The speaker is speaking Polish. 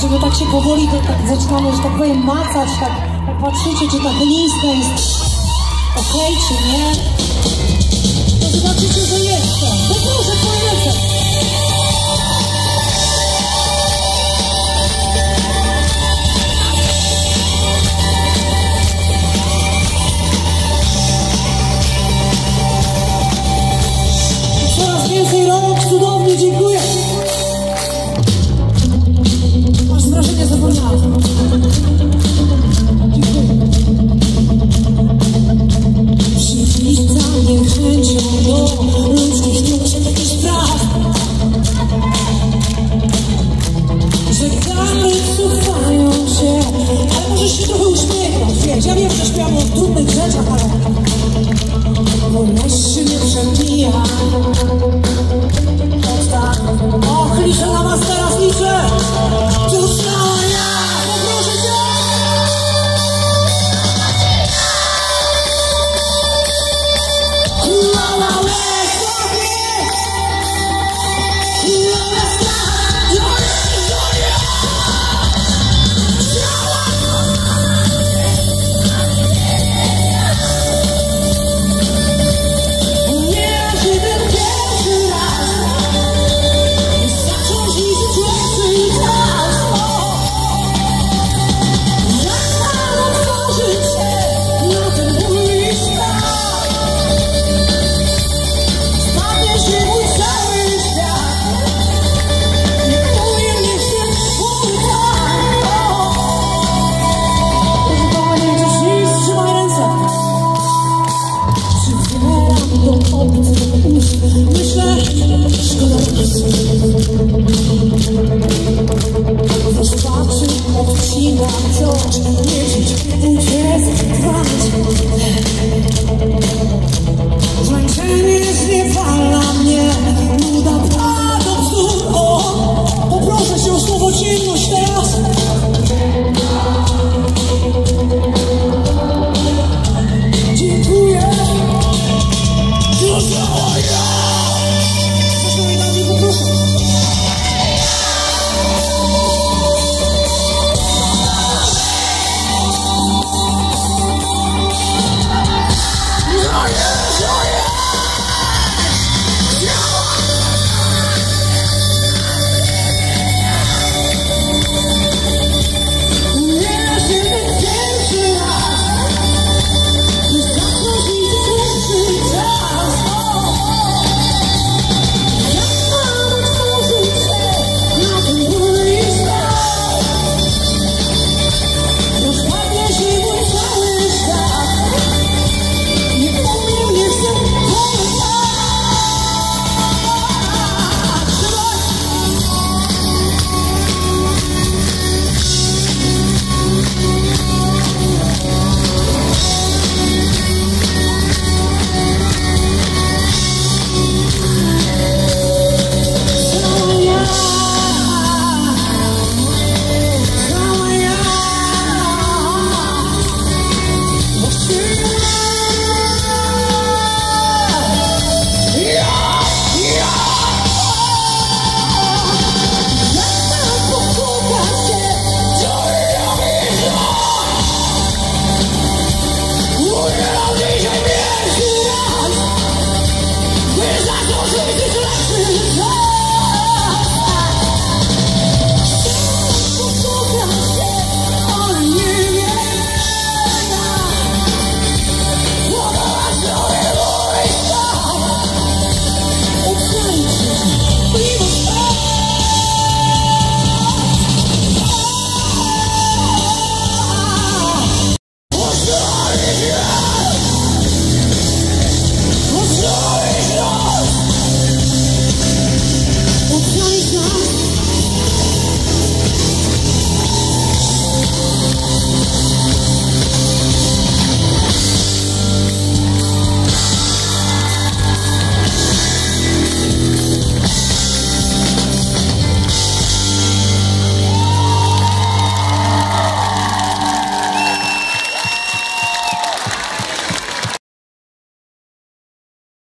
że wy tak się powoli to tak zaczynamy, że tak powiem, macać, tak, tak patrzycie, czy ta glista jest okej, okay, czy nie. To zobaczycie, że jest to. No proszę, polecam. tu me echas a